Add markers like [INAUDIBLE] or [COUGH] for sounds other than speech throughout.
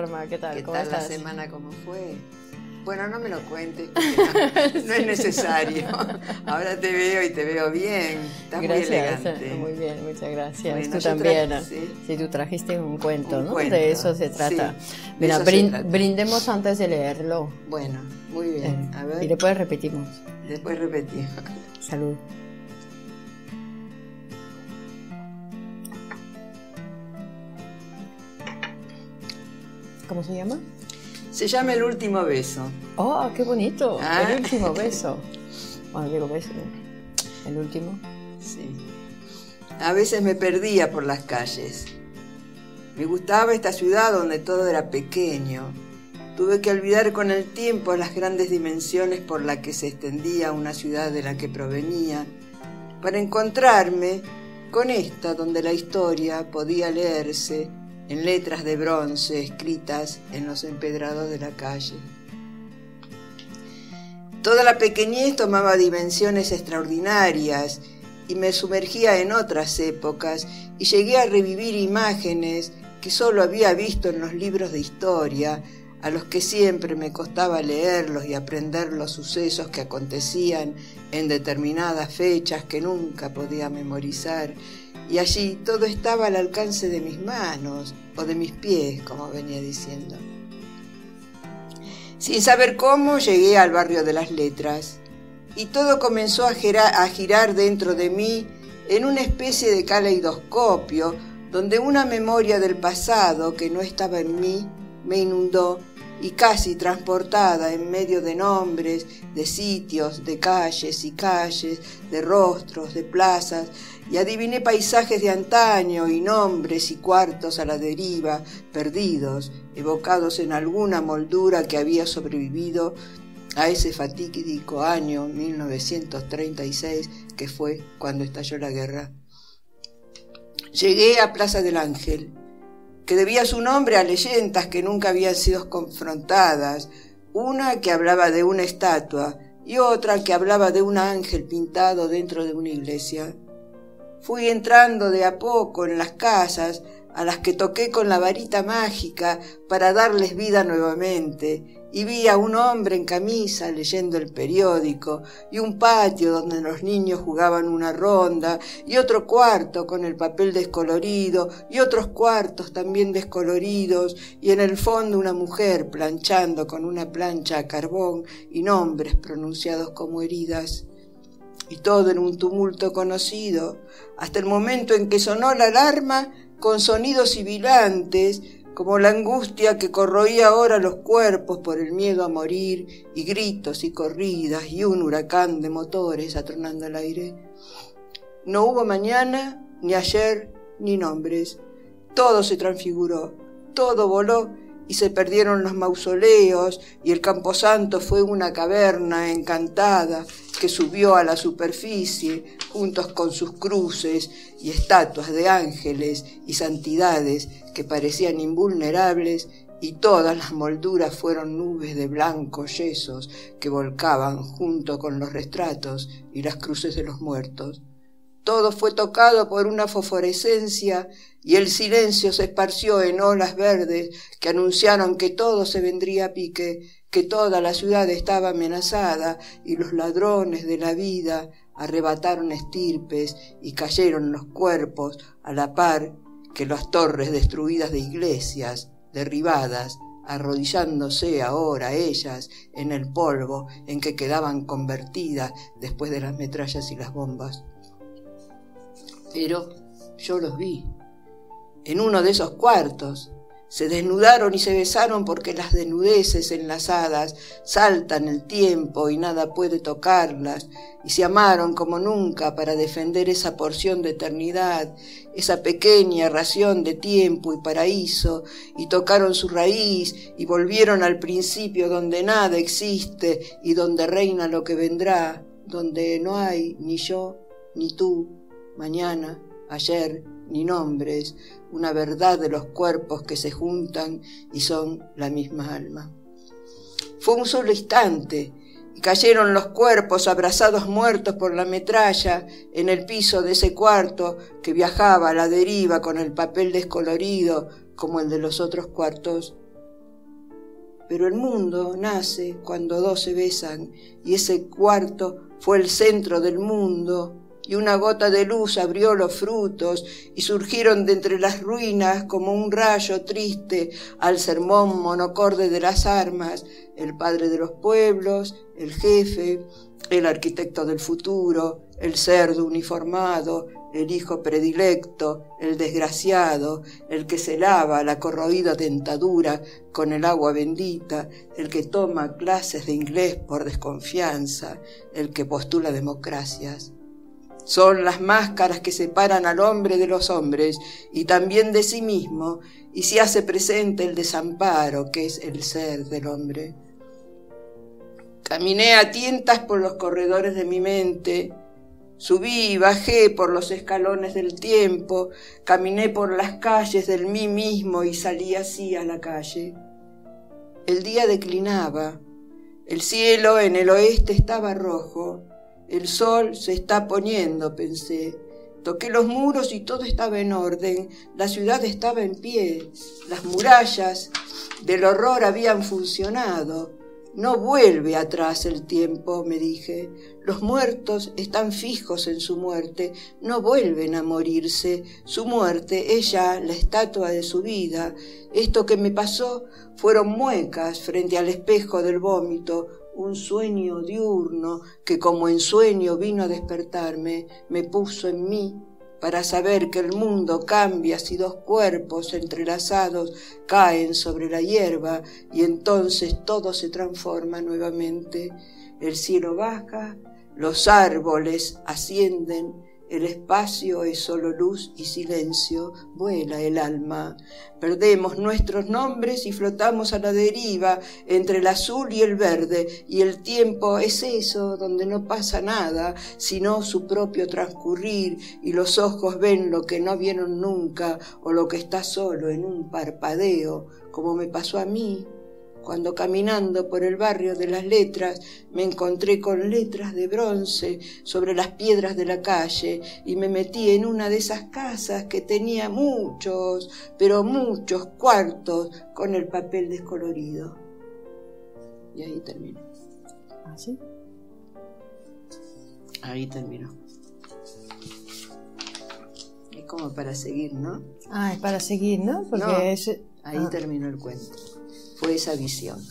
Norma. ¿Qué tal? ¿Qué ¿Cómo tal estás? la semana? ¿Cómo fue? Bueno, no me lo cuentes, [LAUGHS] no, no es necesario. Ahora te veo y te veo bien. Estás gracias, muy elegante. Muy bien, muchas gracias. Bueno, tú también. traje- sí. Sí, tú trajiste un cuento, Un ¿no? cuento, De eso se trata. sí, Mira, se trata. brindemos antes de leerlo. Bueno, muy bien. Eh, A ver, Y después repetimos. después repetimos. Salud. ¿Cómo se llama? Se llama El último beso. Oh, qué bonito. Ah. El último [LAUGHS] beso. Bueno, digo beso. ¿no? El último. Sí. A veces me perdía por las calles. Me gustaba esta ciudad donde todo era pequeño. Tuve que olvidar con el tiempo las grandes dimensiones por las que se extendía una ciudad de la que provenía, para encontrarme con esta donde la historia podía leerse en letras de bronce escritas en los empedrados de la calle. Toda la pequeñez tomaba dimensiones extraordinarias y me sumergía en otras épocas y llegué a revivir imágenes que solo había visto en los libros de historia, a los que siempre me costaba leerlos y aprender los sucesos que acontecían en determinadas fechas que nunca podía memorizar. Y allí todo estaba al alcance de mis manos o de mis pies, como venía diciendo. Sin saber cómo llegué al barrio de las letras y todo comenzó a girar, a girar dentro de mí en una especie de caleidoscopio donde una memoria del pasado que no estaba en mí me inundó y casi transportada en medio de nombres, de sitios, de calles y calles, de rostros, de plazas, y adiviné paisajes de antaño y nombres y cuartos a la deriva, perdidos, evocados en alguna moldura que había sobrevivido a ese fatídico año 1936 que fue cuando estalló la guerra. Llegué a Plaza del Ángel, que debía su nombre a leyendas que nunca habían sido confrontadas, una que hablaba de una estatua y otra que hablaba de un ángel pintado dentro de una iglesia. Fui entrando de a poco en las casas a las que toqué con la varita mágica para darles vida nuevamente, y vi a un hombre en camisa leyendo el periódico, y un patio donde los niños jugaban una ronda, y otro cuarto con el papel descolorido, y otros cuartos también descoloridos, y en el fondo una mujer planchando con una plancha a carbón, y nombres pronunciados como heridas. Y todo en un tumulto conocido, hasta el momento en que sonó la alarma con sonidos sibilantes, como la angustia que corroía ahora los cuerpos por el miedo a morir, y gritos y corridas, y un huracán de motores atronando el aire. No hubo mañana, ni ayer, ni nombres. Todo se transfiguró, todo voló, y se perdieron los mausoleos, y el camposanto fue una caverna encantada que subió a la superficie juntos con sus cruces y estatuas de ángeles y santidades que parecían invulnerables y todas las molduras fueron nubes de blancos yesos que volcaban junto con los retratos y las cruces de los muertos. Todo fue tocado por una fosforescencia y el silencio se esparció en olas verdes que anunciaron que todo se vendría a pique, que toda la ciudad estaba amenazada y los ladrones de la vida arrebataron estirpes y cayeron los cuerpos a la par que las torres destruidas de iglesias, derribadas, arrodillándose ahora ellas en el polvo en que quedaban convertidas después de las metrallas y las bombas. Pero yo los vi. En uno de esos cuartos se desnudaron y se besaron porque las desnudeces enlazadas saltan el tiempo y nada puede tocarlas, y se amaron como nunca para defender esa porción de eternidad, esa pequeña ración de tiempo y paraíso, y tocaron su raíz y volvieron al principio donde nada existe y donde reina lo que vendrá, donde no hay ni yo, ni tú, mañana, ayer, ni nombres, una verdad de los cuerpos que se juntan y son la misma alma. Fue un solo instante y cayeron los cuerpos abrazados muertos por la metralla en el piso de ese cuarto que viajaba a la deriva con el papel descolorido como el de los otros cuartos. pero el mundo nace cuando dos se besan y ese cuarto fue el centro del mundo y una gota de luz abrió los frutos y surgieron de entre las ruinas como un rayo triste al sermón monocorde de las armas, el padre de los pueblos, el jefe, el arquitecto del futuro, el cerdo uniformado, el hijo predilecto, el desgraciado, el que se lava la corroída dentadura con el agua bendita, el que toma clases de inglés por desconfianza, el que postula democracias. Son las máscaras que separan al hombre de los hombres y también de sí mismo, y se hace presente el desamparo que es el ser del hombre. Caminé a tientas por los corredores de mi mente, Subí y bajé por los escalones del tiempo, caminé por las calles del mí mismo y salí así a la calle. El día declinaba, el cielo en el oeste estaba rojo, el sol se está poniendo, pensé. Toqué los muros y todo estaba en orden, la ciudad estaba en pie, las murallas del horror habían funcionado, no vuelve atrás el tiempo, me dije. Los muertos están fijos en su muerte, no vuelven a morirse. Su muerte es ya la estatua de su vida. Esto que me pasó fueron muecas frente al espejo del vómito, un sueño diurno que como en sueño vino a despertarme, me puso en mí para saber que el mundo cambia si dos cuerpos entrelazados caen sobre la hierba y entonces todo se transforma nuevamente. El cielo baja, los árboles ascienden, el espacio es solo luz y silencio, vuela el alma. Perdemos nuestros nombres y flotamos a la deriva entre el azul y el verde, y el tiempo es eso donde no pasa nada, sino su propio transcurrir, y los ojos ven lo que no vieron nunca o lo que está solo en un parpadeo, como me pasó a mí cuando caminando por el barrio de las letras me encontré con letras de bronce sobre las piedras de la calle y me metí en una de esas casas que tenía muchos, pero muchos cuartos con el papel descolorido. Y ahí terminó. ¿Ah, sí? Ahí terminó. Es como para seguir, ¿no? Ah, es para seguir, ¿no? Porque No, es... Ahí ah, terminó el cuento. Fue esa visión.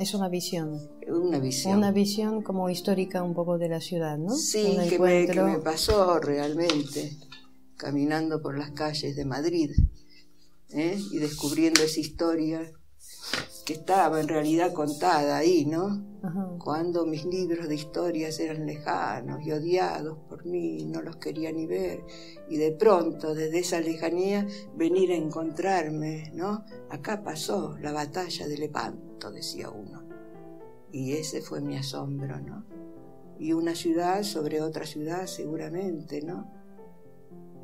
es una visión. Una visión. Una visión como histórica un poco de la ciudad, ¿no? Sí, que me, que me pasó realmente, caminando por las calles de Madrid ¿eh? y descubriendo esa historia que estaba en realidad contada ahí, ¿no? Ajá. Cuando mis libros de historias eran lejanos y odiados por mí, no los quería ni ver, y de pronto, desde esa lejanía, venir a encontrarme, ¿no? Acá pasó la batalla de Lepanto, decía uno. Y ese fue mi asombro, ¿no? Y una ciudad sobre otra ciudad, seguramente, ¿no?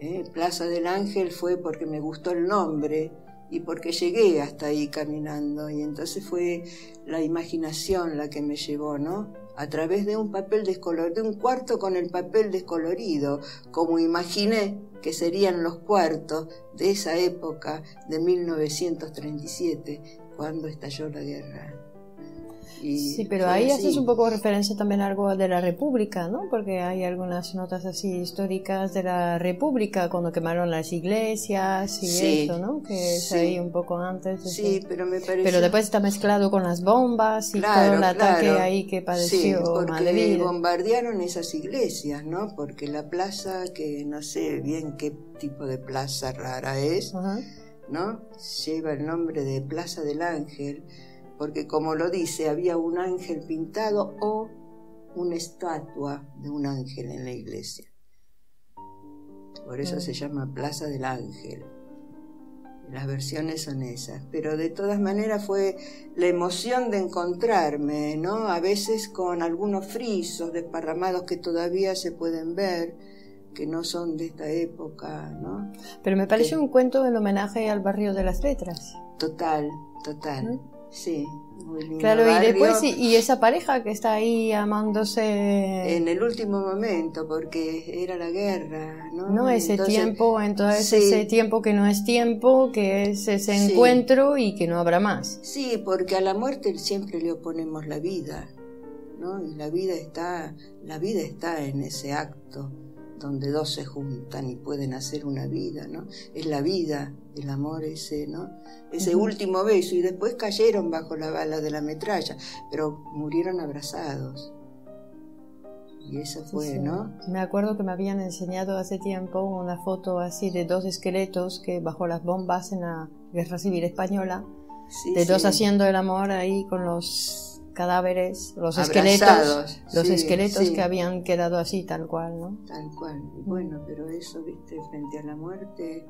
¿Eh? Plaza del Ángel fue porque me gustó el nombre y porque llegué hasta ahí caminando. Y entonces fue la imaginación la que me llevó, ¿no? A través de un papel descolorido, de un cuarto con el papel descolorido, como imaginé que serían los cuartos de esa época de 1937, cuando estalló la guerra. Y Sí, pero ahí haces un poco referencia también a algo de la República, ¿no? Porque hay algunas notas así históricas de la República cuando quemaron las iglesias y Sí, eso, ¿no? Que es sí. ahí un poco antes. Sí, eso. pero me pareció... Pero después está mezclado con las bombas y Claro, todo el ataque claro. ahí que Sí, padeció porque Madrid. bombardearon esas iglesias, ¿no? Porque la plaza, que no sé bien qué tipo de plaza rara es. ¿no? Lleva el nombre de Plaza del Ángel, porque como lo dice, había un ángel pintado o una estatua de un ángel en la iglesia. Por eso se llama Plaza del Ángel. Las versiones son esas, pero de todas maneras fue la emoción de encontrarme, ¿no? A veces con algunos frisos desparramados que todavía se pueden ver, que no son de esta época, ¿no? Pero me pareció Sí. un cuento en homenaje al barrio de las letras. Total, total. ¿Mm? Sí, muy lindo Claro, y barrio. después, y, y esa pareja que está ahí amándose, En el último momento, porque era la guerra, ¿no? ¿no? Ese Entonces, tiempo, entonces sí. ese tiempo que no es tiempo, que es ese Sí. encuentro y que no habrá más. Sí, porque a la muerte siempre le oponemos la vida, ¿no? Y la vida está, la vida está en ese acto donde dos se juntan y pueden hacer una vida, ¿no? Es la vida, el amor ese, ¿no? Ese último beso y después cayeron bajo la bala de la metralla, pero murieron abrazados. Y eso fue, Sí, sí. ¿no? Me acuerdo que me habían enseñado hace tiempo una foto así de dos esqueletos que bajo las bombas en la Guerra Civil Española, Sí, de dos haciendo el amor ahí con los cadáveres, los Abrazados, esqueletos, los sí, esqueletos sí. que habían quedado así tal cual, ¿no? Tal cual. Bueno, pero eso, viste, frente a la muerte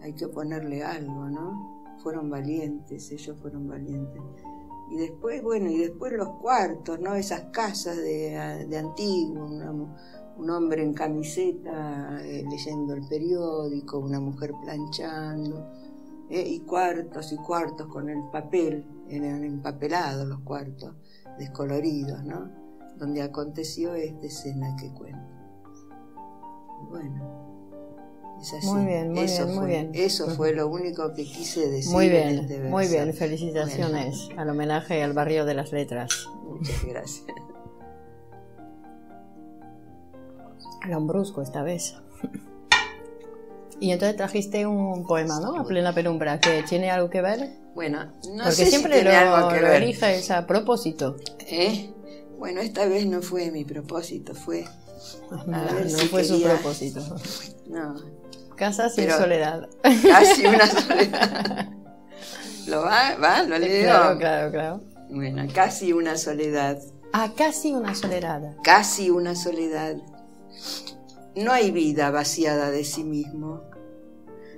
hay que ponerle algo, ¿no? Fueron valientes, ellos fueron valientes. Y después, bueno, y después los cuartos, ¿no? Esas casas de, de antiguo, una un hombre en camiseta eh, leyendo el periódico, una mujer planchando, eh, y cuartos y cuartos con el papel, eran empapelados los cuartos, descoloridos, ¿no? Donde aconteció esta escena que cuento. Bueno, es así. Muy bien, muy eso bien, muy bien. Eso fue lo único que quise decir. Muy en bien, este verso. muy bien, felicitaciones al homenaje al barrio de las letras. Muchas gracias. Lambrusco esta vez. Y entonces trajiste un poema, ¿no? A plena penumbra, que tiene algo que ver. Bueno, no Porque sé siempre si tiene lo, algo que lo ver. eliges a propósito. ¿Eh? Bueno, esta vez no fue mi propósito, fue. No, ver no si fue su quería- propósito. No, Casa sin Pero- soledad. casi una soledad. ¿Lo va? ¿Va? ¿Lo leo? Claro, claro, claro. Bueno, casi una soledad. Ah, casi una soledad. Casi una soledad. No hay vida vaciada de sí mismo.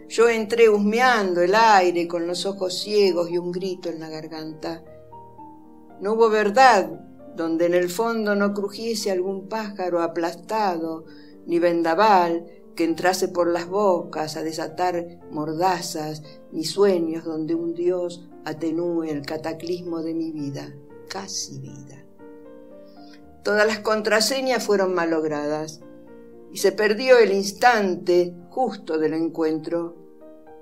Yo entré husmeando el aire con los ojos ciegos y un grito en la garganta. No hubo verdad donde en el fondo no crujiese algún pájaro aplastado, ni vendaval que entrase por las bocas a desatar mordazas, ni sueños donde un dios atenúe el cataclismo de mi vida, casi vida. Todas las contraseñas fueron malogradas y se perdió el instante justo del encuentro.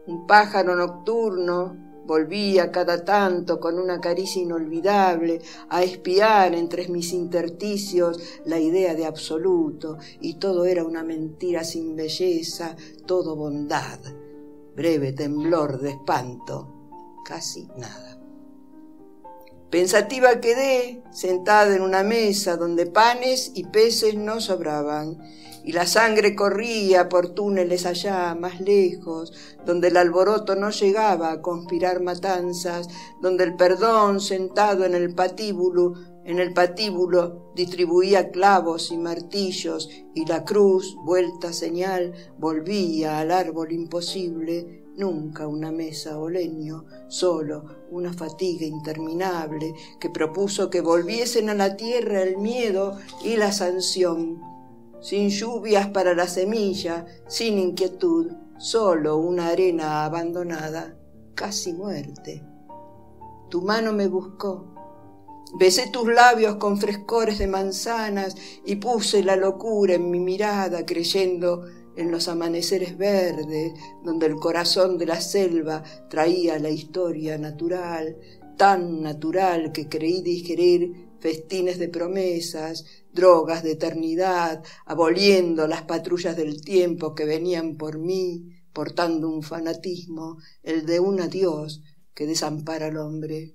Un pájaro nocturno volvía cada tanto con una caricia inolvidable a espiar entre mis intersticios la idea de absoluto y todo era una mentira sin belleza, todo bondad, breve temblor de espanto, casi nada. Pensativa quedé, sentada en una mesa donde panes y peces no sobraban, y la sangre corría por túneles allá, más lejos, donde el alboroto no llegaba a conspirar matanzas, donde el perdón sentado en el patíbulo, en el patíbulo distribuía clavos y martillos, y la cruz, vuelta señal, volvía al árbol imposible, nunca una mesa o leño, solo una fatiga interminable que propuso que volviesen a la tierra el miedo y la sanción, sin lluvias para la semilla, sin inquietud, solo una arena abandonada, casi muerte. Tu mano me buscó. Besé tus labios con frescores de manzanas y puse la locura en mi mirada creyendo en los amaneceres verdes, donde el corazón de la selva traía la historia natural, tan natural que creí digerir festines de promesas, drogas de eternidad, aboliendo las patrullas del tiempo que venían por mí, portando un fanatismo, el de un adiós que desampara al hombre.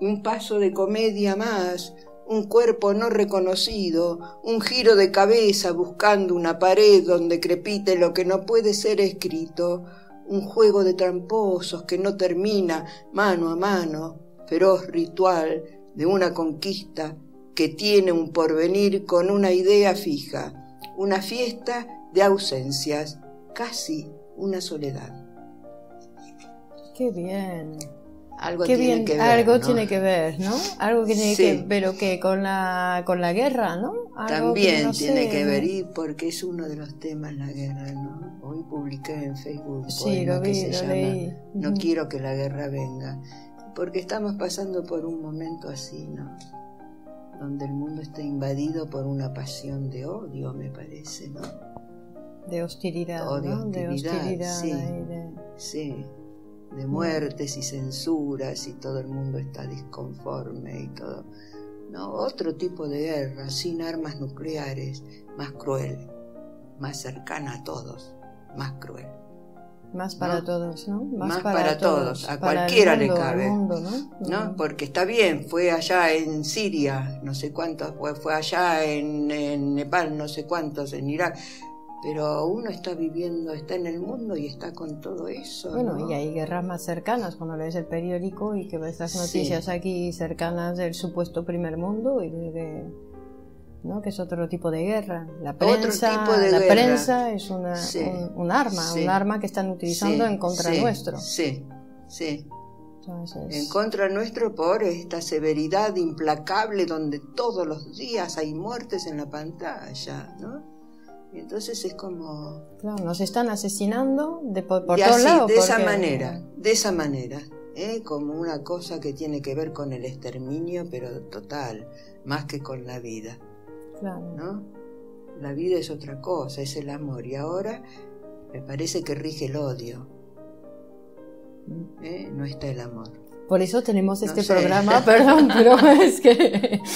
Un paso de comedia más, un cuerpo no reconocido, un giro de cabeza buscando una pared donde crepite lo que no puede ser escrito, un juego de tramposos que no termina mano a mano, feroz ritual de una conquista que tiene un porvenir con una idea fija, una fiesta de ausencias, casi una soledad. Qué bien. Algo Qué tiene bien, que ver. algo ¿no? tiene que ver, ¿no? Algo que tiene Sí. que pero que con la con la guerra, ¿no? Algo que También no tiene sé, que ver, y porque es uno de los temas la guerra, ¿no? Hoy publiqué en Facebook un Sí, poema lo que vi, se llama leí. No quiero que la guerra venga. Porque estamos pasando por un momento así, ¿no? Donde el mundo está invadido por una pasión de odio, me parece, ¿no? De hostilidad, O de ¿no? De hostilidad, hostilidad sí. de- Sí, de muertes y censuras y todo el mundo está disconforme y todo. No, otro tipo de guerra, sin armas nucleares, más cruel, más cercana a todos, más cruel. Más para ¿no? todos, ¿no? Más para todos, a para cualquiera le mundo, cabe. mundo, ¿no? ¿no? Porque está bien, fue allá en Siria, no sé cuántos, fue, allá en, en Nepal, no sé cuántos, en Irak, pero uno está viviendo, está en el mundo y está con todo eso. Bueno, ¿no? y hay guerras más cercanas cuando lees el periódico y que ves las Sí. noticias aquí cercanas del supuesto primer mundo y de- ¿no? que es otro tipo de guerra. La Otro prensa, tipo de la guerra. prensa es una, Sí. un, un arma, Sí. un arma que están utilizando Sí, en contra nuestro. Sí, sí. Entonces, En contra nuestro por esta severidad implacable donde todos los días hay muertes en la pantalla, ¿no? Y entonces es como... claro, nos están asesinando de, por, por y todos así, lados. de esa manera, de esa manera, ¿eh? como una cosa que tiene que ver con el exterminio, pero total, más que con la vida, Claro. ¿no? La vida es otra cosa, es el amor, y ahora me parece que rige el odio, ¿eh? no está el amor. Por eso tenemos No este sé. programa, [LAUGHS] perdón, pero es que [LAUGHS]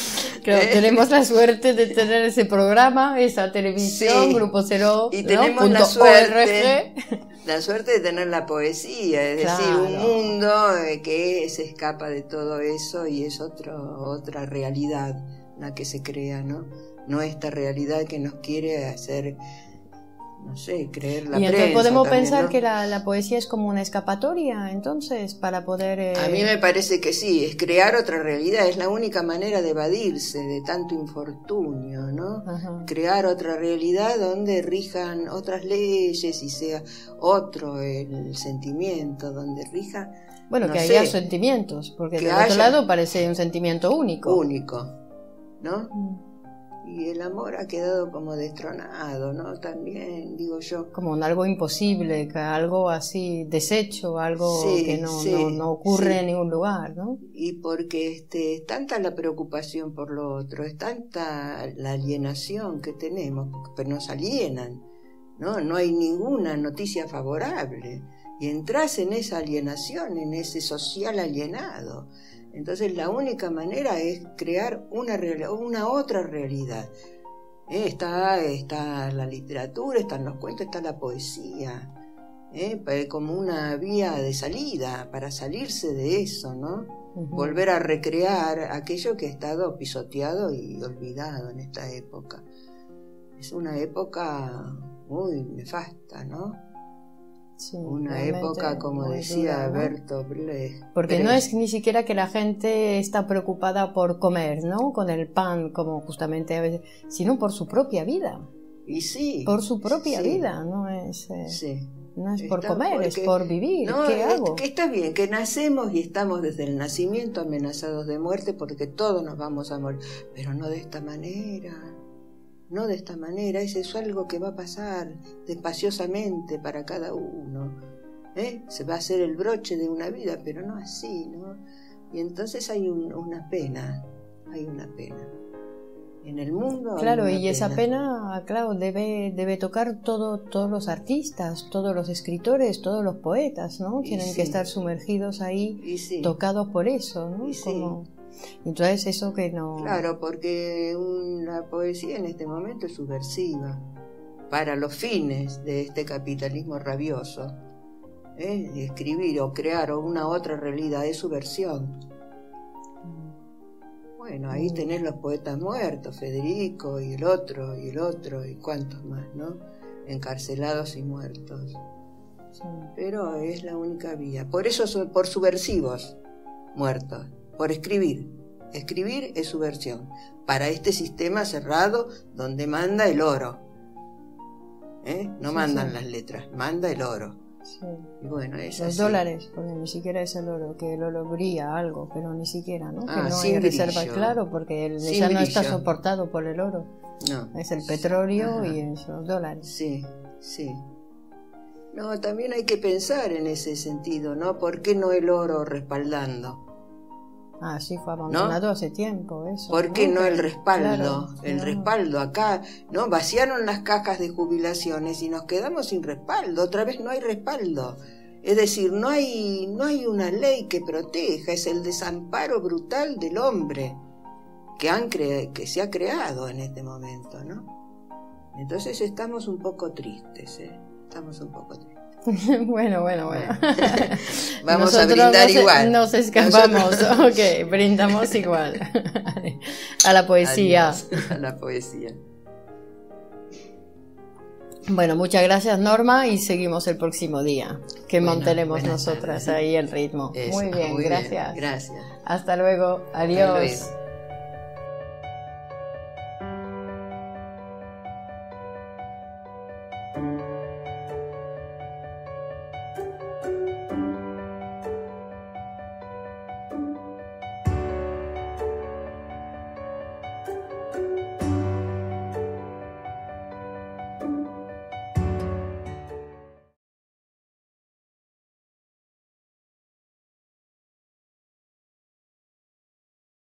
Eh. tenemos la suerte de tener ese programa, esa televisión, Sí. Grupo Cero, Y ¿no? tenemos la suerte, [LAUGHS] la suerte de tener la poesía, es decir, un mundo eh, que se escapa de todo eso y es otro, otra realidad la que se crea, ¿no? No esta realidad que nos quiere hacer, no sé, creer la y entonces podemos también, pensar ¿no? que la, la poesía es como una escapatoria, entonces, para poder... eh, A mí me parece que sí, es crear otra realidad, es la única manera de evadirse de tanto infortunio, ¿no? Ajá. crear otra realidad donde rijan otras leyes y sea otro el sentimiento, donde rija Bueno, no que sé, haya sentimientos, porque que del otro lado parece un sentimiento único. único, ¿no? Mm. Y el amor ha quedado como destronado, ¿no? También, digo yo. Como algo imposible, algo así deshecho, algo Sí, que no, sí, no, no ocurre sí. en ningún lugar, ¿no? Y porque este, es tanta la preocupación por lo otro, es tanta la alienación que tenemos, pero nos alienan, ¿no? No hay ninguna noticia favorable. Y entras en esa alienación, en ese social alienado. Entonces la única manera es crear una, real- una otra realidad. Eh, Está, está la literatura, están los cuentos, está la poesía. ¿eh? Como una vía de salida, para salirse de eso, ¿no? Volver a recrear aquello que ha estado pisoteado y olvidado en esta época. Es una época muy nefasta, ¿no? Sí, Una época, como decía dura, ¿no? Bertolt Brecht. Porque no es ni siquiera que la gente está preocupada por comer, ¿no? Con el pan, como justamente a veces, sino por su propia vida. Y sí. Por su propia sí, vida, no es, eh, Sí. no es por Está comer, es por vivir. No, ¿Qué es hago? que está bien, que nacemos y estamos desde el nacimiento amenazados de muerte porque todos nos vamos a morir, pero no de esta manera, no de esta manera, es eso algo que va a pasar despaciosamente para cada uno. ¿eh? Se va a hacer el broche de una vida, pero no así, ¿no? Y entonces hay un- una pena, hay una pena. En el mundo. hay Claro, una y esa pena, claro, debe, debe tocar todo, todos los artistas, todos los escritores, todos los poetas, ¿no? Y Tienen sí. que estar sumergidos ahí, sí. tocados por eso, ¿no? Y sí. Entonces eso que no... Claro, porque la poesía en este momento es subversiva para los fines de este capitalismo rabioso. ¿eh? Escribir o crear una otra realidad es subversión. Bueno, ahí Mm. tenés los poetas muertos, Federico y el otro y el otro y cuantos más, ¿no? Encarcelados y muertos. Sí. Pero es la única vía. Por eso son por subversivos muertos, por escribir. Escribir es subversión. Para este sistema cerrado donde manda el oro. ¿Eh? No Sí, mandan sí. las letras, manda el oro. Sí. Y bueno, es Los así. dólares, porque ni siquiera es el oro, que el oro brilla algo, pero ni siquiera, ¿no? Ah, que no hay reserva, claro, porque el- ya no está soportado por el oro, No. es el petróleo Ajá. y es los dólares. Sí, sí. No, también hay que pensar en ese sentido, ¿no? ¿Por qué no el oro respaldando? Ah, sí, fue abandonado hace tiempo eso. ¿Por qué no el respaldo? el respaldo acá, ¿no? Vaciaron las cajas de jubilaciones y nos quedamos sin respaldo. Otra vez no hay respaldo. Es decir, no hay, no hay una ley que proteja, es el desamparo brutal del hombre que, han que se ha creado en este momento, ¿no? Entonces estamos un poco tristes, ¿eh? Estamos un poco tristes. [LAUGHS] bueno, bueno, bueno. [LAUGHS] Vamos a brindar igual. Nos escapamos, [LAUGHS] ok, brindamos igual. a la poesía. a la poesía. Bueno, muchas gracias Norma y seguimos el próximo día, que montaremos nosotras ahí el ritmo. muy bien, gracias. gracias. Hasta luego, adiós.